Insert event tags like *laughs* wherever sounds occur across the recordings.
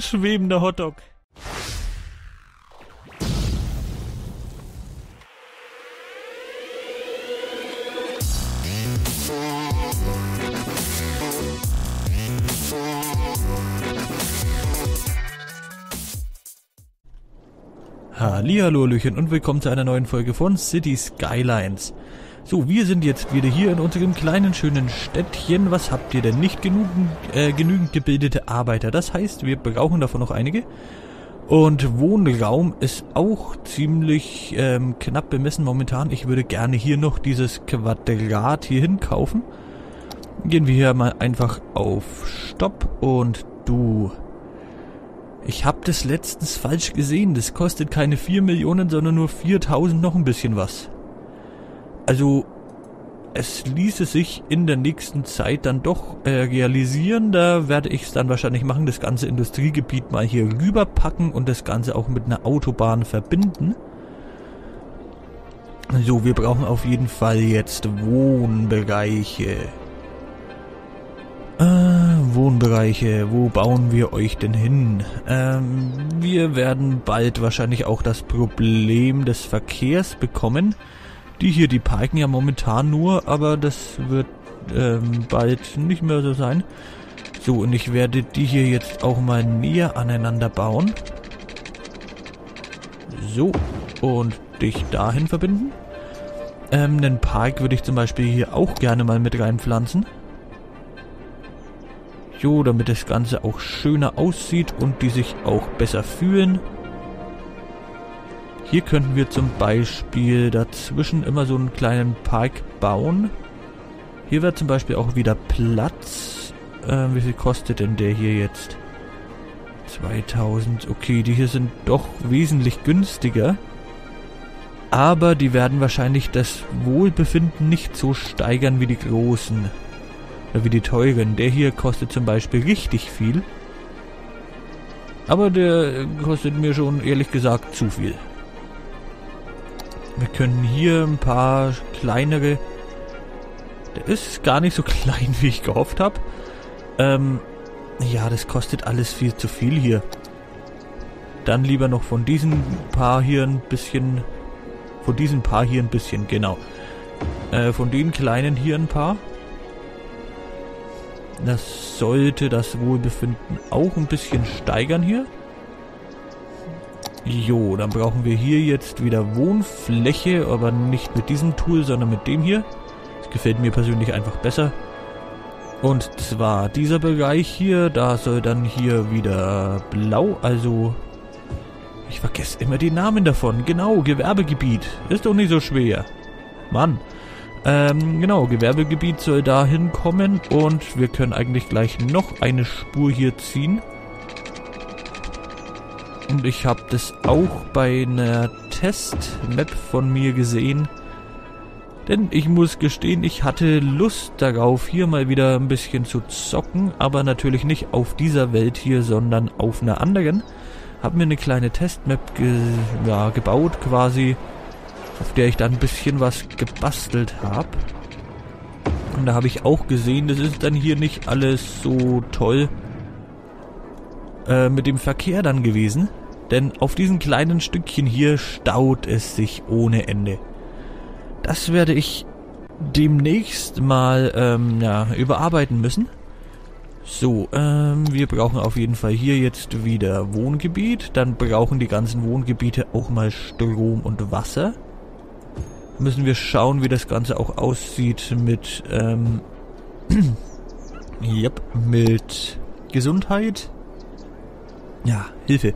Schwebender Hotdog. Hallihallo, Hallöchen und willkommen zu einer neuen Folge von City Skylines. So, wir sind jetzt wieder hier in unserem kleinen schönen Städtchen. Was habt ihr denn? Nicht genügend, äh, genügend gebildete Arbeiter. Das heißt, wir brauchen davon noch einige. Und Wohnraum ist auch ziemlich ähm, knapp bemessen momentan. Ich würde gerne hier noch dieses Quadrat hier hinkaufen. Gehen wir hier mal einfach auf Stopp und du. Ich habe das letztens falsch gesehen. Das kostet keine 4 Millionen, sondern nur 4000 noch ein bisschen was. Also, es ließe sich in der nächsten Zeit dann doch äh, realisieren. Da werde ich es dann wahrscheinlich machen, das ganze Industriegebiet mal hier rüberpacken und das Ganze auch mit einer Autobahn verbinden. So, wir brauchen auf jeden Fall jetzt Wohnbereiche. Äh, Wohnbereiche, wo bauen wir euch denn hin? Ähm, wir werden bald wahrscheinlich auch das Problem des Verkehrs bekommen. Die hier, die parken ja momentan nur, aber das wird ähm, bald nicht mehr so sein. So, und ich werde die hier jetzt auch mal näher aneinander bauen. So, und dich dahin verbinden. Ähm, einen Park würde ich zum Beispiel hier auch gerne mal mit reinpflanzen. Jo, damit das Ganze auch schöner aussieht und die sich auch besser fühlen. Hier könnten wir zum Beispiel dazwischen immer so einen kleinen Park bauen. Hier wäre zum Beispiel auch wieder Platz. Äh, wie viel kostet denn der hier jetzt? 2000. Okay, die hier sind doch wesentlich günstiger. Aber die werden wahrscheinlich das Wohlbefinden nicht so steigern wie die großen. Oder wie die teuren. Der hier kostet zum Beispiel richtig viel. Aber der kostet mir schon ehrlich gesagt zu viel. Wir können hier ein paar kleinere... Der ist gar nicht so *laughs* klein, wie ich gehofft habe. Ähm, ja, das kostet alles viel zu viel hier. Dann lieber noch von diesen paar hier ein bisschen... Von diesen paar hier ein bisschen, genau. Äh, von den kleinen hier ein paar. Das sollte das Wohlbefinden auch ein bisschen steigern hier. Jo, dann brauchen wir hier jetzt wieder Wohnfläche, aber nicht mit diesem Tool, sondern mit dem hier. Das gefällt mir persönlich einfach besser. Und zwar dieser Bereich hier, da soll dann hier wieder blau, also... Ich vergesse immer die Namen davon. Genau, Gewerbegebiet. Ist doch nicht so schwer. Mann. Ähm, genau, Gewerbegebiet soll da hinkommen und wir können eigentlich gleich noch eine Spur hier ziehen. Und ich habe das auch bei einer Testmap von mir gesehen. Denn ich muss gestehen, ich hatte Lust darauf, hier mal wieder ein bisschen zu zocken. Aber natürlich nicht auf dieser Welt hier, sondern auf einer anderen. Hab mir eine kleine Testmap ge ja, gebaut quasi. Auf der ich dann ein bisschen was gebastelt habe. Und da habe ich auch gesehen, das ist dann hier nicht alles so toll äh, mit dem Verkehr dann gewesen. Denn auf diesen kleinen Stückchen hier staut es sich ohne Ende. Das werde ich demnächst mal ähm, ja, überarbeiten müssen. So, ähm, wir brauchen auf jeden Fall hier jetzt wieder Wohngebiet. Dann brauchen die ganzen Wohngebiete auch mal Strom und Wasser. Müssen wir schauen, wie das Ganze auch aussieht mit, ähm, *clears throat* yep, mit Gesundheit. Ja, Hilfe.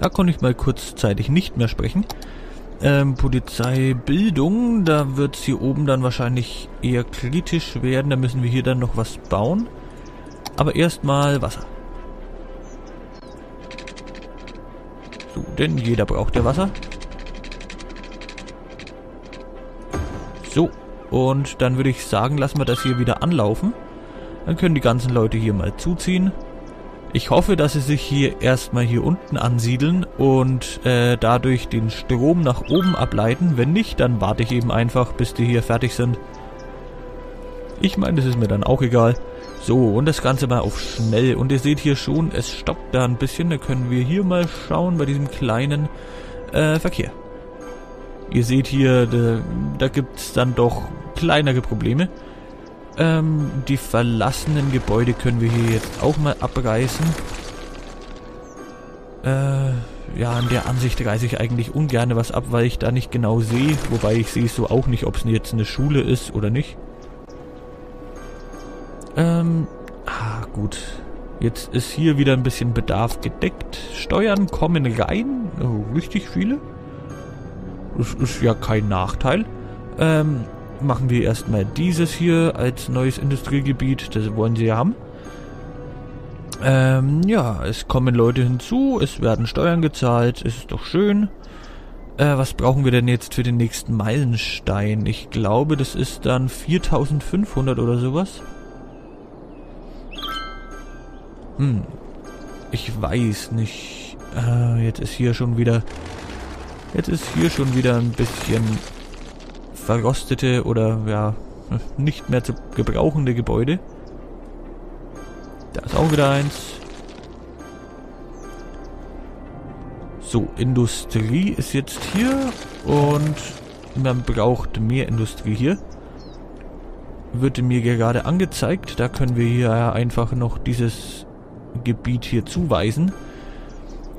Da konnte ich mal kurzzeitig nicht mehr sprechen. Ähm, Polizeibildung, da wird es hier oben dann wahrscheinlich eher kritisch werden. Da müssen wir hier dann noch was bauen. Aber erstmal Wasser. So, denn jeder braucht ja Wasser. So, und dann würde ich sagen, lassen wir das hier wieder anlaufen. Dann können die ganzen Leute hier mal zuziehen. Ich hoffe, dass sie sich hier erstmal hier unten ansiedeln und äh, dadurch den Strom nach oben ableiten. Wenn nicht, dann warte ich eben einfach, bis die hier fertig sind. Ich meine, das ist mir dann auch egal. So, und das Ganze mal auf schnell. Und ihr seht hier schon, es stoppt da ein bisschen. Da können wir hier mal schauen bei diesem kleinen äh, Verkehr. Ihr seht hier, da, da gibt es dann doch kleinere Probleme. Ähm, die verlassenen Gebäude können wir hier jetzt auch mal abreißen. Äh, ja, in der Ansicht reiße ich eigentlich ungern was ab, weil ich da nicht genau sehe. Wobei ich sehe so auch nicht, ob es jetzt eine Schule ist oder nicht. Ähm, ah, gut. Jetzt ist hier wieder ein bisschen Bedarf gedeckt. Steuern kommen rein. Oh, richtig viele. Das ist ja kein Nachteil. Ähm, machen wir erstmal dieses hier als neues Industriegebiet. Das wollen sie ja haben. Ähm, ja, es kommen Leute hinzu, es werden Steuern gezahlt, ist doch schön. Äh, was brauchen wir denn jetzt für den nächsten Meilenstein? Ich glaube, das ist dann 4500 oder sowas. Hm. Ich weiß nicht. Äh, jetzt ist hier schon wieder... Jetzt ist hier schon wieder ein bisschen verrostete oder, ja, nicht mehr zu gebrauchende Gebäude. Da ist auch wieder eins. So, Industrie ist jetzt hier und man braucht mehr Industrie hier. Wird mir gerade angezeigt. Da können wir hier einfach noch dieses Gebiet hier zuweisen.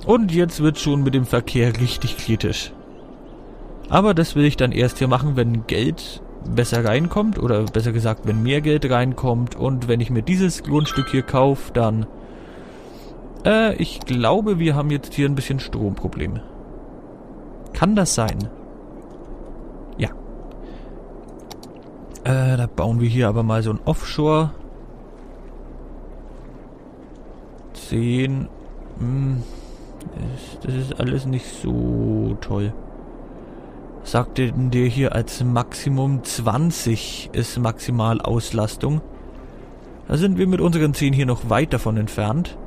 Und jetzt wird schon mit dem Verkehr richtig kritisch. Aber das will ich dann erst hier machen, wenn Geld besser reinkommt oder besser gesagt, wenn mehr Geld reinkommt und wenn ich mir dieses Grundstück hier kaufe, dann äh, ich glaube, wir haben jetzt hier ein bisschen Stromprobleme. Kann das sein? Ja. Äh, da bauen wir hier aber mal so ein Offshore. 10. Hm, das, das ist alles nicht so toll sagte der hier als Maximum 20 ist Maximalauslastung. Da sind wir mit unseren 10 hier noch weit davon entfernt.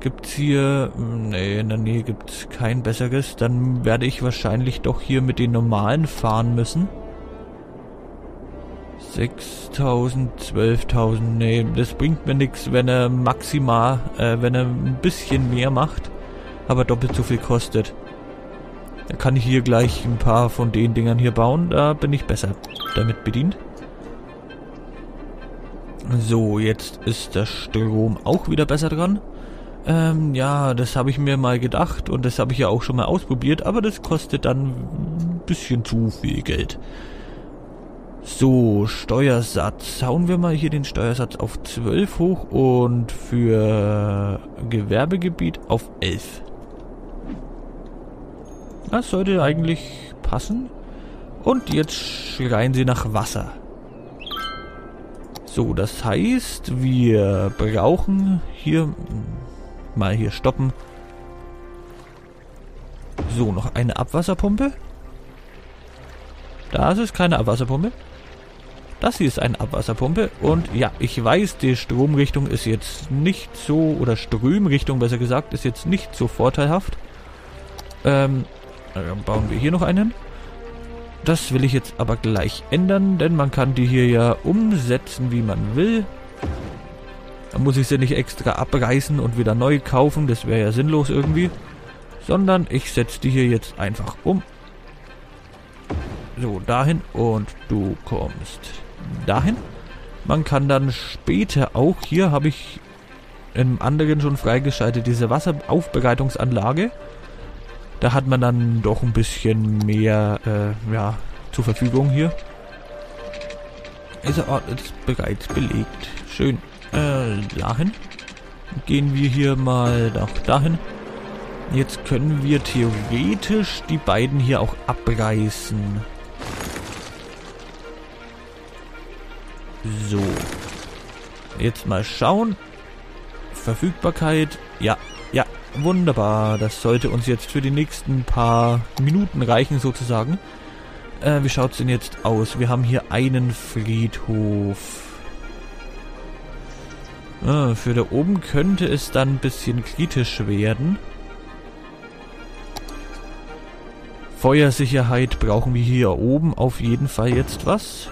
Gibt's hier... Nee, in der Nähe gibt's kein besseres. Dann werde ich wahrscheinlich doch hier mit den normalen fahren müssen. 6000, 12.000, nee, das bringt mir nichts, wenn er maximal, äh, wenn er ein bisschen mehr macht, aber doppelt so viel kostet. Dann kann ich hier gleich ein paar von den Dingern hier bauen. Da bin ich besser damit bedient. So, jetzt ist der Strom auch wieder besser dran. Ähm, ja, das habe ich mir mal gedacht und das habe ich ja auch schon mal ausprobiert, aber das kostet dann ein bisschen zu viel Geld. So, Steuersatz. Hauen wir mal hier den Steuersatz auf 12 hoch und für Gewerbegebiet auf 11. Das sollte eigentlich passen. Und jetzt schreien sie nach Wasser. So, das heißt, wir brauchen hier mal hier stoppen. So, noch eine Abwasserpumpe. Das ist keine Abwasserpumpe. Das hier ist eine Abwasserpumpe. Und ja, ich weiß, die Stromrichtung ist jetzt nicht so, oder Strömrichtung besser gesagt, ist jetzt nicht so vorteilhaft. Ähm, dann bauen wir hier noch einen. Das will ich jetzt aber gleich ändern, denn man kann die hier ja umsetzen, wie man will. Da muss ich sie nicht extra abreißen und wieder neu kaufen, das wäre ja sinnlos irgendwie. Sondern ich setze die hier jetzt einfach um. So, dahin und du kommst dahin. Man kann dann später auch, hier habe ich im anderen schon freigeschaltet, diese Wasseraufbereitungsanlage. Da hat man dann doch ein bisschen mehr äh, ja, zur Verfügung hier. Ist er ist bereits belegt. Schön. Äh, dahin. Gehen wir hier mal nach dahin. Jetzt können wir theoretisch die beiden hier auch abreißen. So. Jetzt mal schauen. Verfügbarkeit. Ja, Wunderbar, das sollte uns jetzt für die nächsten paar Minuten reichen sozusagen. Äh, wie schaut's denn jetzt aus? Wir haben hier einen Friedhof. Ah, für da oben könnte es dann ein bisschen kritisch werden. Feuersicherheit brauchen wir hier oben auf jeden Fall jetzt was.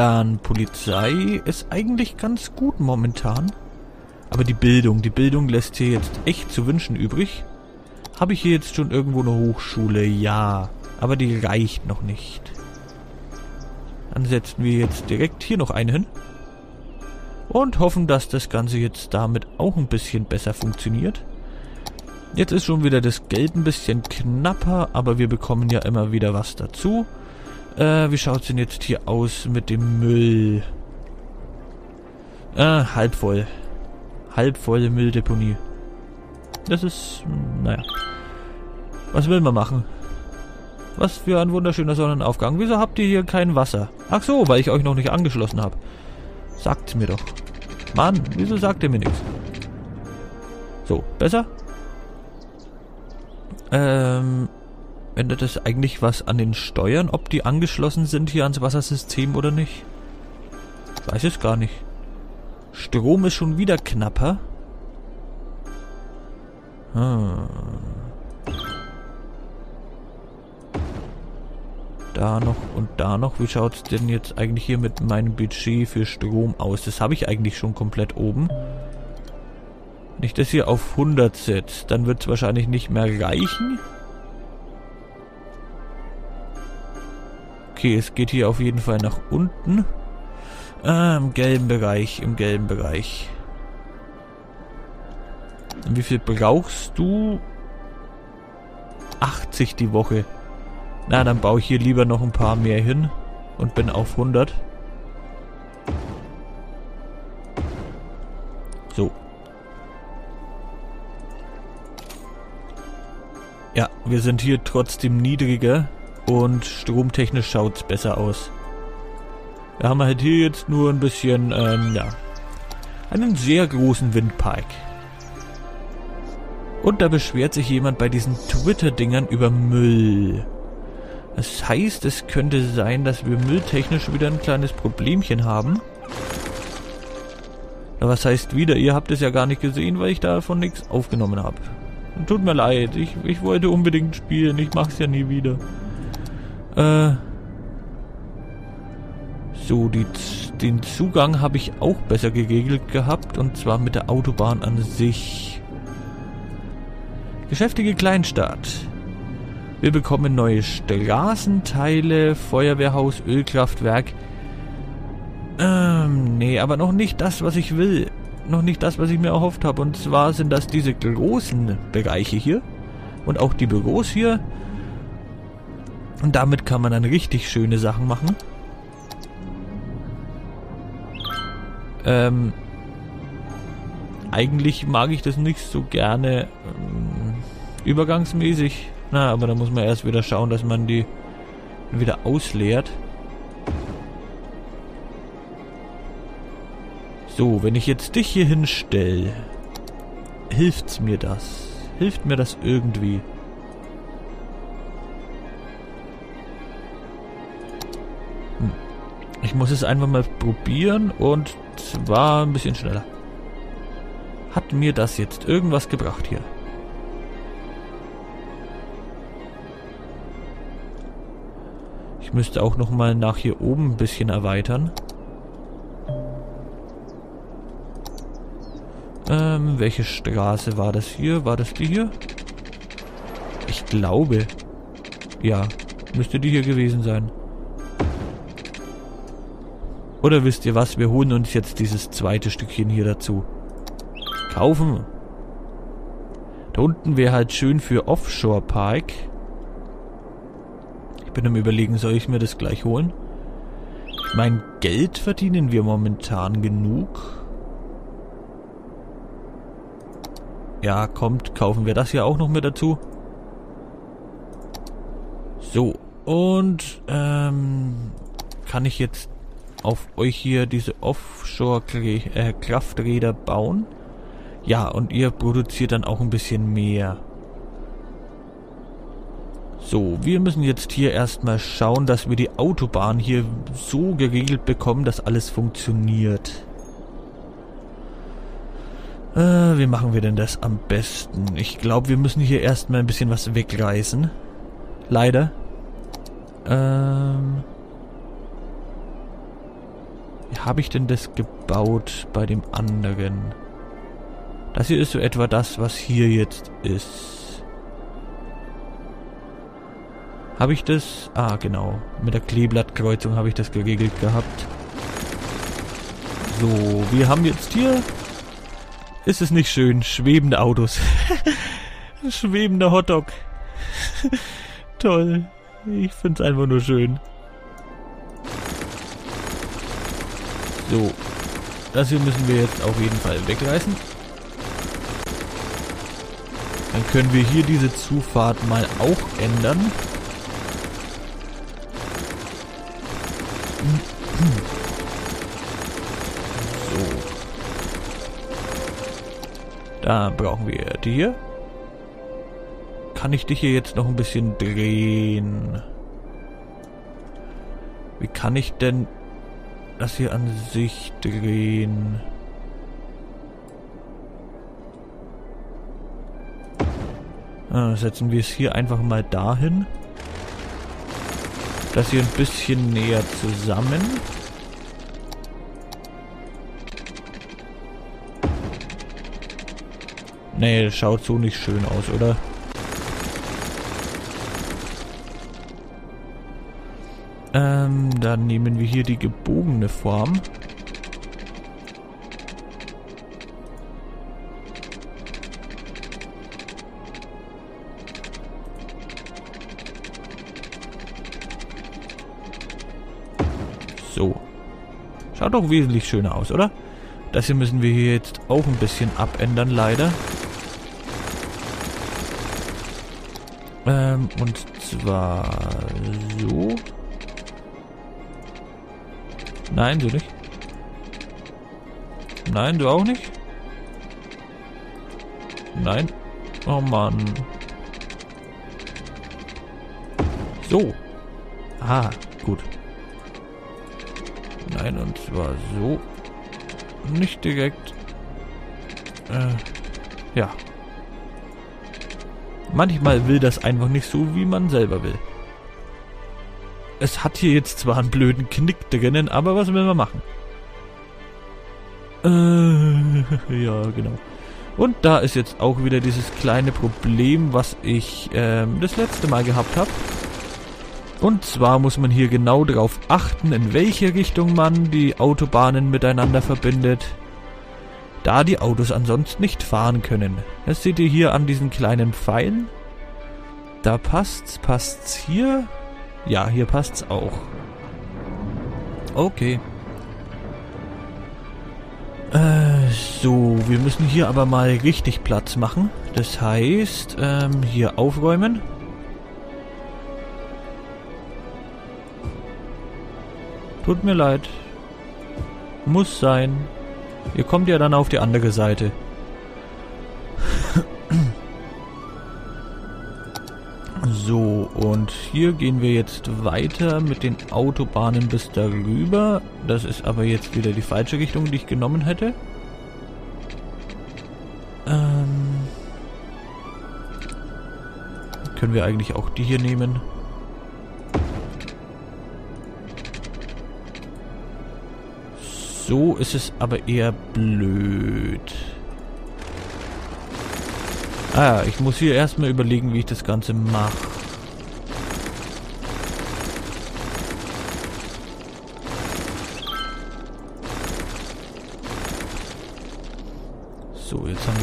Dann Polizei ist eigentlich ganz gut momentan. Aber die Bildung, die Bildung lässt hier jetzt echt zu wünschen übrig. Habe ich hier jetzt schon irgendwo eine Hochschule? Ja. Aber die reicht noch nicht. Dann setzen wir jetzt direkt hier noch eine hin. Und hoffen, dass das Ganze jetzt damit auch ein bisschen besser funktioniert. Jetzt ist schon wieder das Geld ein bisschen knapper, aber wir bekommen ja immer wieder was dazu. Äh, wie schaut es denn jetzt hier aus mit dem Müll? Äh, halb voll. Halb volle Mülldeponie. Das ist, naja. Was will man machen? Was für ein wunderschöner Sonnenaufgang. Wieso habt ihr hier kein Wasser? Ach so, weil ich euch noch nicht angeschlossen habe. Sagt's mir doch. Mann, wieso sagt ihr mir nichts? So, besser? Ähm, ändert es eigentlich was an den Steuern, ob die angeschlossen sind hier ans Wassersystem oder nicht? Ich weiß es gar nicht. Strom ist schon wieder knapper. Hm. Da noch und da noch. Wie schaut es denn jetzt eigentlich hier mit meinem Budget für Strom aus? Das habe ich eigentlich schon komplett oben. Wenn ich das hier auf 100 setze, dann wird es wahrscheinlich nicht mehr reichen. Okay, es geht hier auf jeden Fall nach unten. Ah, im gelben Bereich, im gelben Bereich. Und wie viel brauchst du? 80 die Woche. Na, dann baue ich hier lieber noch ein paar mehr hin und bin auf 100. So. Ja, wir sind hier trotzdem niedriger und stromtechnisch schaut es besser aus. Wir haben halt hier jetzt nur ein bisschen, ähm, ja, einen sehr großen Windpark. Und da beschwert sich jemand bei diesen Twitter-Dingern über Müll. Das heißt, es könnte sein, dass wir mülltechnisch wieder ein kleines Problemchen haben. Ja, was heißt wieder? Ihr habt es ja gar nicht gesehen, weil ich davon nichts aufgenommen habe. Tut mir leid, ich, ich wollte unbedingt spielen, ich mach's ja nie wieder. Äh. So, die, den Zugang habe ich auch besser geregelt gehabt, und zwar mit der Autobahn an sich. Geschäftige Kleinstadt. Wir bekommen neue Straßenteile, Feuerwehrhaus, Ölkraftwerk. Ähm, nee, aber noch nicht das, was ich will noch nicht das, was ich mir erhofft habe. Und zwar sind das diese großen Bereiche hier. Und auch die Büros hier. Und damit kann man dann richtig schöne Sachen machen. Ähm, eigentlich mag ich das nicht so gerne ähm, übergangsmäßig. Na, aber da muss man erst wieder schauen, dass man die wieder ausleert. So, wenn ich jetzt dich hier hinstelle, hilft's mir das? Hilft mir das irgendwie? Ich muss es einfach mal probieren und zwar ein bisschen schneller. Hat mir das jetzt irgendwas gebracht hier? Ich müsste auch noch mal nach hier oben ein bisschen erweitern. Ähm, welche Straße war das hier? War das die hier? Ich glaube. Ja, müsste die hier gewesen sein. Oder wisst ihr was? Wir holen uns jetzt dieses zweite Stückchen hier dazu. Kaufen. Da unten wäre halt schön für Offshore Park. Ich bin am überlegen, soll ich mir das gleich holen? Mein Geld verdienen wir momentan genug. Ja, kommt, kaufen wir das hier auch noch mit dazu. So, und ähm, kann ich jetzt auf euch hier diese Offshore-Krafträder äh, bauen? Ja, und ihr produziert dann auch ein bisschen mehr. So, wir müssen jetzt hier erstmal schauen, dass wir die Autobahn hier so geregelt bekommen, dass alles funktioniert. Äh, wie machen wir denn das am besten? Ich glaube, wir müssen hier erstmal ein bisschen was wegreißen. Leider. Ähm. Wie habe ich denn das gebaut bei dem anderen? Das hier ist so etwa das, was hier jetzt ist. Habe ich das? Ah, genau. Mit der Kleeblattkreuzung habe ich das geregelt gehabt. So, wir haben jetzt hier... Ist es nicht schön? Schwebende Autos. *laughs* Schwebender Hotdog. *laughs* Toll. Ich finde es einfach nur schön. So. Das hier müssen wir jetzt auf jeden Fall wegreißen. Dann können wir hier diese Zufahrt mal auch ändern. So. Da brauchen wir die hier. Kann ich dich hier jetzt noch ein bisschen drehen? Wie kann ich denn das hier an sich drehen? Ah, setzen wir es hier einfach mal dahin. Das hier ein bisschen näher zusammen. Nee, schaut so nicht schön aus, oder? Ähm, dann nehmen wir hier die gebogene Form. So. Schaut doch wesentlich schöner aus, oder? Das hier müssen wir hier jetzt auch ein bisschen abändern, leider. Ähm, und zwar so. Nein, du nicht. Nein, du auch nicht. Nein. Oh Mann. So. Ah, gut. Nein, und zwar so. Nicht direkt. Äh, ja. Manchmal will das einfach nicht so, wie man selber will. Es hat hier jetzt zwar einen blöden Knick drinnen, aber was will man machen? Äh, *laughs* ja, genau. Und da ist jetzt auch wieder dieses kleine Problem, was ich ähm, das letzte Mal gehabt habe. Und zwar muss man hier genau darauf achten, in welche Richtung man die Autobahnen miteinander verbindet, da die Autos ansonsten nicht fahren können. Das seht ihr hier an diesen kleinen Pfeilen. Da passt's, passt's hier. Ja, hier passt's auch. Okay. Äh, so, wir müssen hier aber mal richtig Platz machen. Das heißt, ähm, hier aufräumen. Tut mir leid. Muss sein. Ihr kommt ja dann auf die andere Seite. So, und hier gehen wir jetzt weiter mit den Autobahnen bis darüber. Das ist aber jetzt wieder die falsche Richtung, die ich genommen hätte. Ähm, können wir eigentlich auch die hier nehmen? So ist es aber eher blöd. Ah, ich muss hier erstmal überlegen, wie ich das Ganze mache.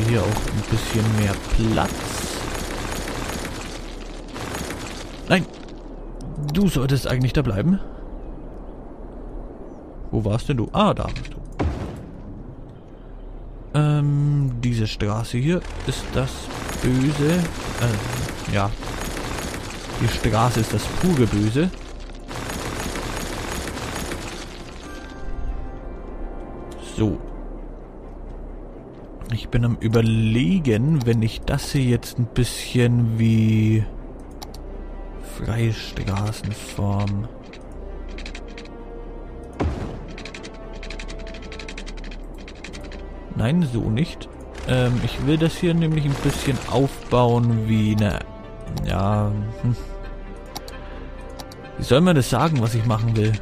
Hier auch ein bisschen mehr Platz. Nein! Du solltest eigentlich da bleiben. Wo warst denn du? Ah, da bist du. Ähm, diese Straße hier ist das Böse. Äh, ja. Die Straße ist das pure Böse. So. Ich bin am überlegen, wenn ich das hier jetzt ein bisschen wie freie Straßenform Nein, so nicht. Ähm, ich will das hier nämlich ein bisschen aufbauen wie eine... Ja... Hm. Wie soll man das sagen, was ich machen will?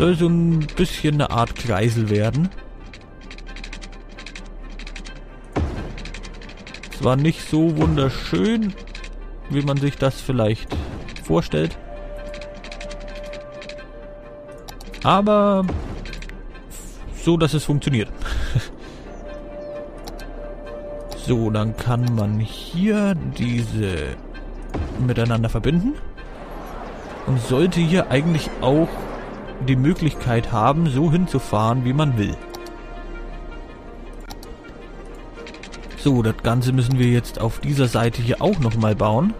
Soll so ein bisschen eine Art Kreisel werden. Zwar nicht so wunderschön, wie man sich das vielleicht vorstellt. Aber so, dass es funktioniert. *laughs* so, dann kann man hier diese miteinander verbinden. Und sollte hier eigentlich auch die Möglichkeit haben, so hinzufahren, wie man will. So, das Ganze müssen wir jetzt auf dieser Seite hier auch nochmal bauen.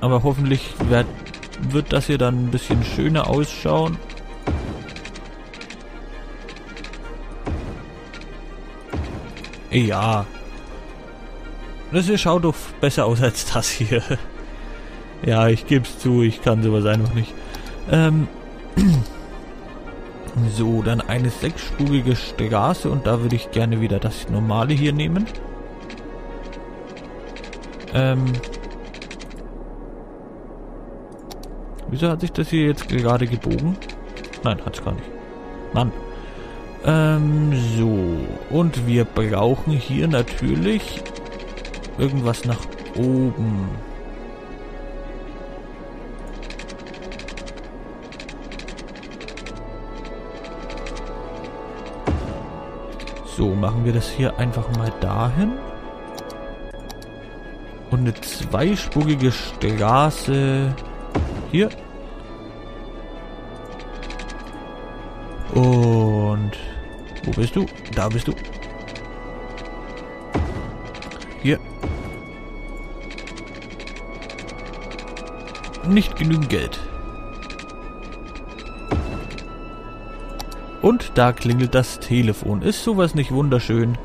Aber hoffentlich wird, wird das hier dann ein bisschen schöner ausschauen. Ja. Das hier schaut doch besser aus als das hier. *laughs* Ja, ich gebe es zu, ich kann sowas einfach nicht. Ähm, *clears throat* so, dann eine sechsspurige Straße und da würde ich gerne wieder das normale hier nehmen. Ähm, wieso hat sich das hier jetzt gerade gebogen? Nein, hat es gar nicht. Mann. Ähm, so. Und wir brauchen hier natürlich irgendwas nach oben. So, machen wir das hier einfach mal dahin. Und eine zweispurige Straße hier. Und wo bist du? Da bist du. Hier. Nicht genügend Geld. Und da klingelt das Telefon. Ist sowas nicht wunderschön?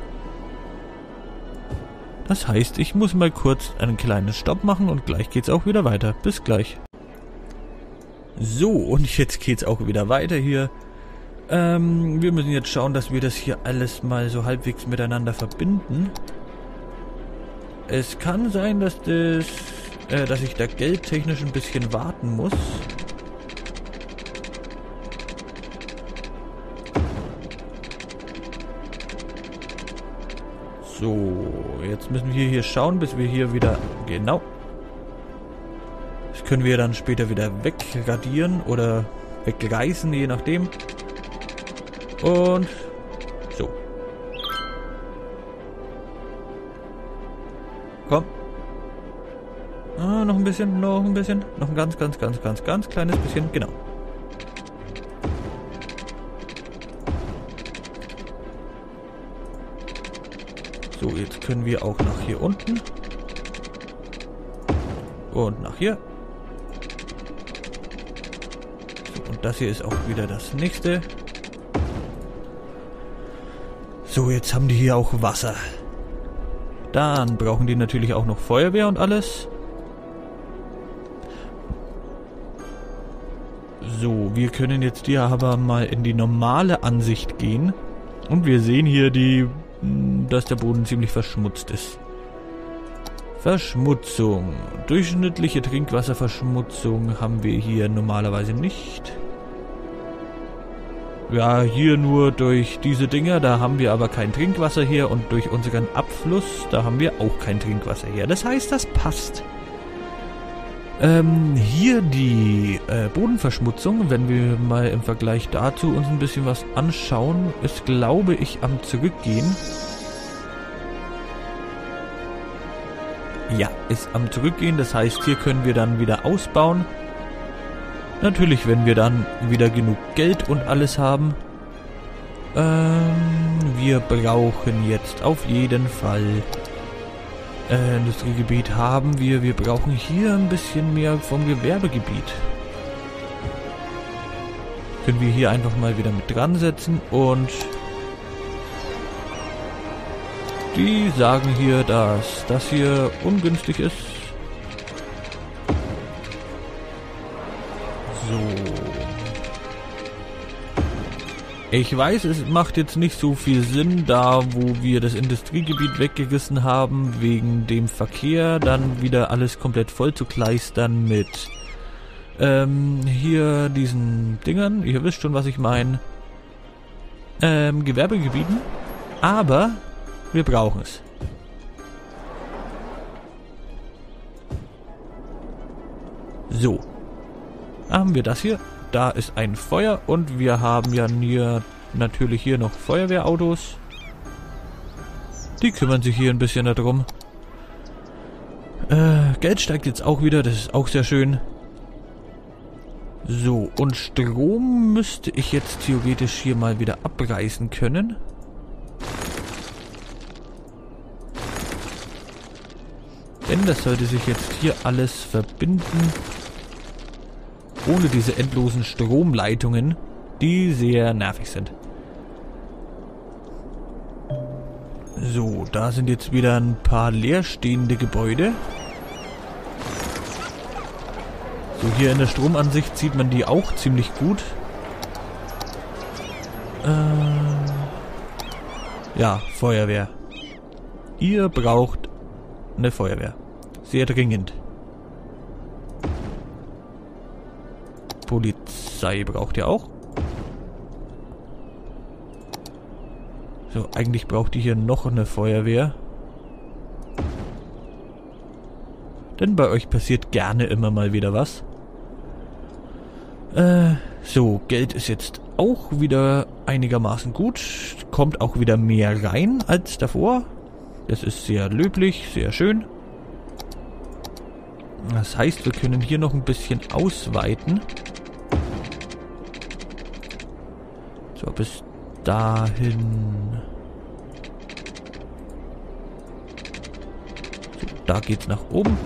Das heißt, ich muss mal kurz einen kleinen Stopp machen und gleich geht's auch wieder weiter. Bis gleich. So, und jetzt geht's auch wieder weiter hier. Ähm, wir müssen jetzt schauen, dass wir das hier alles mal so halbwegs miteinander verbinden. Es kann sein, dass das, äh, dass ich da geldtechnisch ein bisschen warten muss. So, jetzt müssen wir hier schauen, bis wir hier wieder... Genau. Das können wir dann später wieder wegradieren oder wegreißen, je nachdem. Und so. Komm. Ah, noch ein bisschen, noch ein bisschen. Noch ein ganz, ganz, ganz, ganz, ganz kleines bisschen. Genau. Jetzt können wir auch nach hier unten. Und nach hier. So, und das hier ist auch wieder das nächste. So, jetzt haben die hier auch Wasser. Dann brauchen die natürlich auch noch Feuerwehr und alles. So, wir können jetzt hier aber mal in die normale Ansicht gehen. Und wir sehen hier die dass der Boden ziemlich verschmutzt ist. Verschmutzung. Durchschnittliche Trinkwasserverschmutzung haben wir hier normalerweise nicht. Ja, hier nur durch diese Dinger, da haben wir aber kein Trinkwasser hier und durch unseren Abfluss, da haben wir auch kein Trinkwasser hier. Das heißt, das passt. Ähm, hier die äh, Bodenverschmutzung, wenn wir mal im Vergleich dazu uns ein bisschen was anschauen, ist, glaube ich, am Zurückgehen. Ja, ist am Zurückgehen, das heißt, hier können wir dann wieder ausbauen. Natürlich, wenn wir dann wieder genug Geld und alles haben. Ähm, wir brauchen jetzt auf jeden Fall äh, Industriegebiet haben wir. Wir brauchen hier ein bisschen mehr vom Gewerbegebiet. Können wir hier einfach mal wieder mit dran setzen und die sagen hier, dass das hier ungünstig ist. Ich weiß, es macht jetzt nicht so viel Sinn, da wo wir das Industriegebiet weggerissen haben, wegen dem Verkehr, dann wieder alles komplett voll zu kleistern mit ähm, hier diesen Dingern, ihr wisst schon, was ich meine, ähm, Gewerbegebieten, aber wir brauchen es. So. Haben wir das hier. Da ist ein Feuer und wir haben ja hier natürlich hier noch Feuerwehrautos. Die kümmern sich hier ein bisschen darum. Äh, Geld steigt jetzt auch wieder, das ist auch sehr schön. So, und Strom müsste ich jetzt theoretisch hier mal wieder abreißen können. Denn das sollte sich jetzt hier alles verbinden. Ohne diese endlosen Stromleitungen, die sehr nervig sind. So, da sind jetzt wieder ein paar leerstehende Gebäude. So, hier in der Stromansicht sieht man die auch ziemlich gut. Ähm ja, Feuerwehr. Ihr braucht eine Feuerwehr. Sehr dringend. Polizei braucht ihr auch. So, eigentlich braucht ihr hier noch eine Feuerwehr. Denn bei euch passiert gerne immer mal wieder was. Äh, so, Geld ist jetzt auch wieder einigermaßen gut. Kommt auch wieder mehr rein als davor. Das ist sehr löblich, sehr schön. Das heißt, wir können hier noch ein bisschen ausweiten. So, bis dahin. So, da geht's nach oben.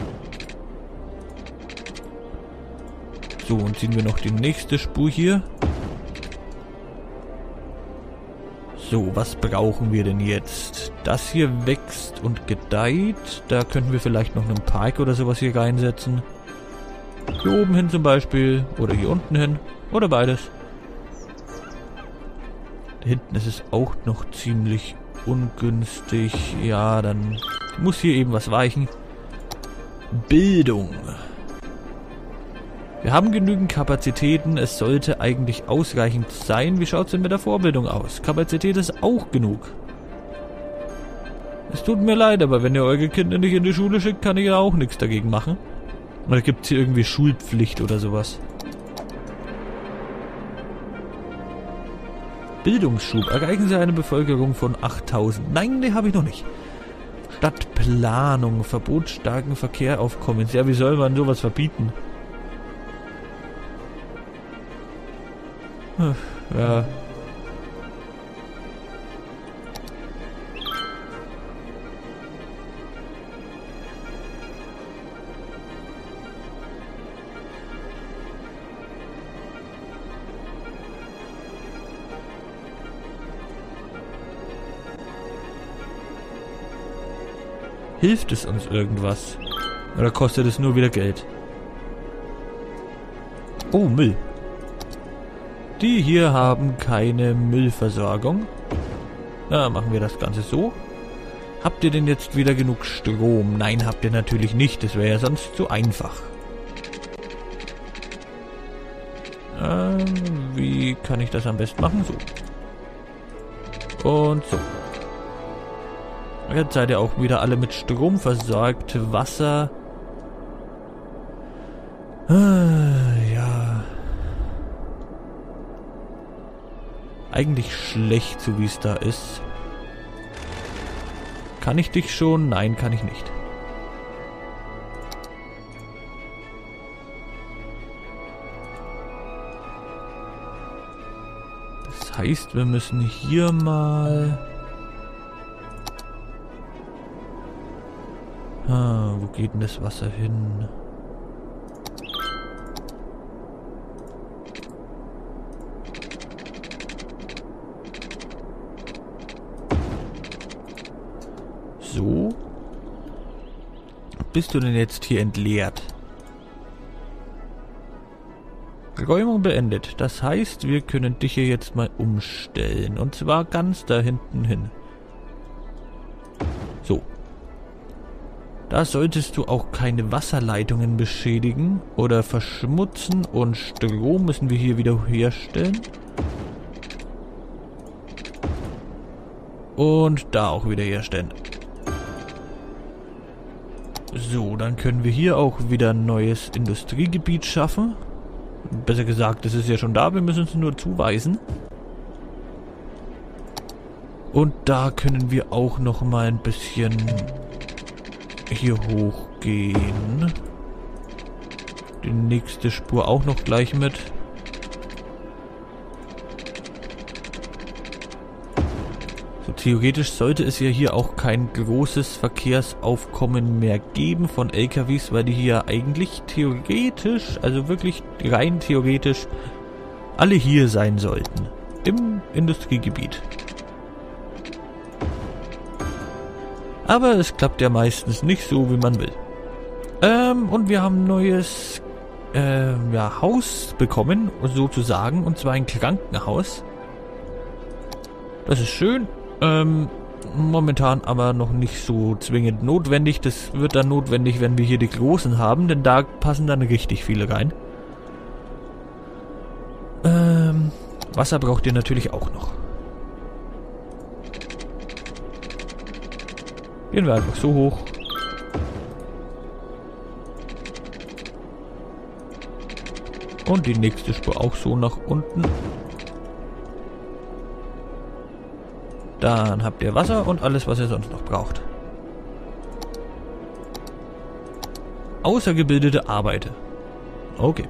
So, und ziehen wir noch die nächste Spur hier. So, was brauchen wir denn jetzt? Das hier wächst und gedeiht. Da könnten wir vielleicht noch einen Park oder sowas hier reinsetzen. Hier oben hin zum Beispiel. Oder hier unten hin. Oder beides. Da hinten ist es auch noch ziemlich ungünstig. Ja, dann muss hier eben was weichen. Bildung. Wir haben genügend Kapazitäten, es sollte eigentlich ausreichend sein. Wie schaut es denn mit der Vorbildung aus? Kapazität ist auch genug. Es tut mir leid, aber wenn ihr eure Kinder nicht in die Schule schickt, kann ich ja auch nichts dagegen machen. Oder gibt es hier irgendwie Schulpflicht oder sowas? Bildungsschub. Erreichen Sie eine Bevölkerung von 8000. Nein, die habe ich noch nicht. Stadtplanung. Verbot starken Verkehr auf. Ja, wie soll man sowas verbieten? Ja. Hilft es uns irgendwas? Oder kostet es nur wieder Geld? Oh, Müll. Die hier haben keine Müllversorgung. Na, machen wir das Ganze so. Habt ihr denn jetzt wieder genug Strom? Nein, habt ihr natürlich nicht. Das wäre ja sonst zu einfach. Ähm, wie kann ich das am besten machen? So. Und so. Jetzt seid ihr auch wieder alle mit Strom versorgt. Wasser. Ah, Eigentlich schlecht, so wie es da ist. Kann ich dich schon? Nein, kann ich nicht. Das heißt, wir müssen hier mal... geht denn das Wasser hin? So. Bist du denn jetzt hier entleert? Räumung beendet. Das heißt, wir können dich hier jetzt mal umstellen. Und zwar ganz da hinten hin. Da solltest du auch keine Wasserleitungen beschädigen oder verschmutzen und Strom müssen wir hier wieder herstellen. Und da auch wieder herstellen. So, dann können wir hier auch wieder ein neues Industriegebiet schaffen. Besser gesagt, es ist ja schon da, wir müssen es nur zuweisen. Und da können wir auch noch mal ein bisschen hier hochgehen. Die nächste Spur auch noch gleich mit. So, theoretisch sollte es ja hier auch kein großes Verkehrsaufkommen mehr geben von LKWs, weil die hier eigentlich theoretisch, also wirklich rein theoretisch, alle hier sein sollten. Im Industriegebiet. Aber es klappt ja meistens nicht so, wie man will. Ähm, und wir haben ein neues äh, ja, Haus bekommen, sozusagen, und zwar ein Krankenhaus. Das ist schön. Ähm, momentan aber noch nicht so zwingend notwendig. Das wird dann notwendig, wenn wir hier die großen haben, denn da passen dann richtig viele rein. Ähm, Wasser braucht ihr natürlich auch noch. Gehen wir einfach so hoch. Und die nächste Spur auch so nach unten. Dann habt ihr Wasser und alles, was ihr sonst noch braucht. Außergebildete Arbeiter. Okay.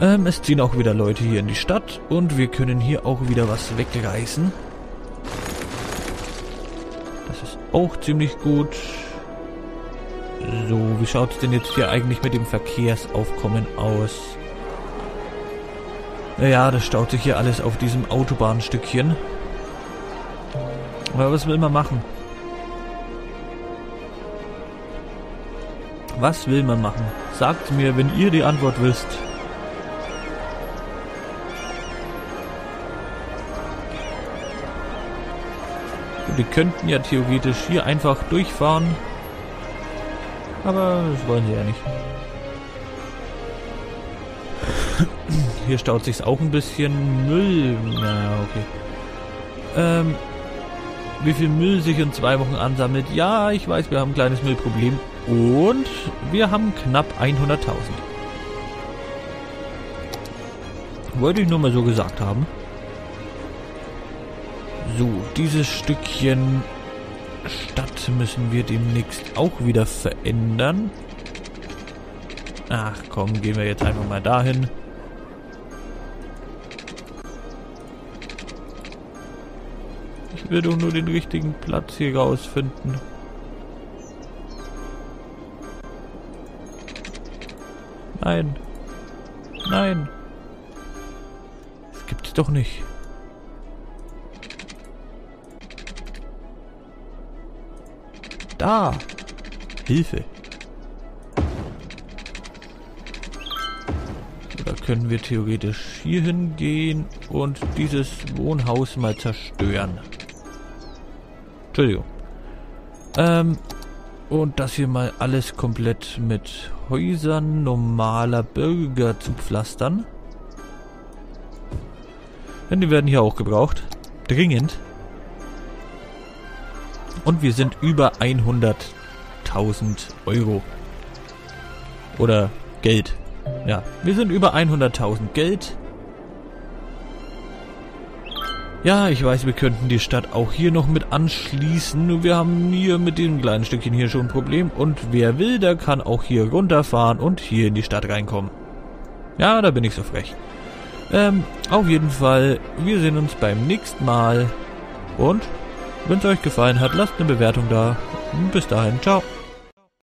Ähm, es ziehen auch wieder Leute hier in die Stadt und wir können hier auch wieder was wegreißen. Auch ziemlich gut. So, wie schaut es denn jetzt hier eigentlich mit dem Verkehrsaufkommen aus? Naja, das staut sich hier alles auf diesem Autobahnstückchen. Aber was will man machen? Was will man machen? Sagt mir, wenn ihr die Antwort wisst. Wir könnten ja theoretisch hier einfach durchfahren. Aber das wollen sie ja nicht. Hier staut sich auch ein bisschen Müll. Na, okay. Ähm, wie viel Müll sich in zwei Wochen ansammelt. Ja, ich weiß, wir haben ein kleines Müllproblem. Und wir haben knapp 100.000. Wollte ich nur mal so gesagt haben. So, dieses Stückchen Stadt müssen wir demnächst auch wieder verändern. Ach komm, gehen wir jetzt einfach mal dahin. Ich will doch nur den richtigen Platz hier rausfinden. Nein. Nein. Das gibt's doch nicht. Da! Hilfe! Da können wir theoretisch hier hingehen und dieses Wohnhaus mal zerstören. Entschuldigung. Ähm, und das hier mal alles komplett mit Häusern normaler Bürger zu pflastern. Denn die werden hier auch gebraucht. Dringend. Und wir sind über 100.000 Euro. Oder Geld. Ja, wir sind über 100.000 Geld. Ja, ich weiß, wir könnten die Stadt auch hier noch mit anschließen. Nur wir haben hier mit dem kleinen Stückchen hier schon ein Problem. Und wer will, der kann auch hier runterfahren und hier in die Stadt reinkommen. Ja, da bin ich so frech. Ähm, auf jeden Fall, wir sehen uns beim nächsten Mal. Und wenn es euch gefallen hat, lasst eine Bewertung da. Bis dahin, ciao.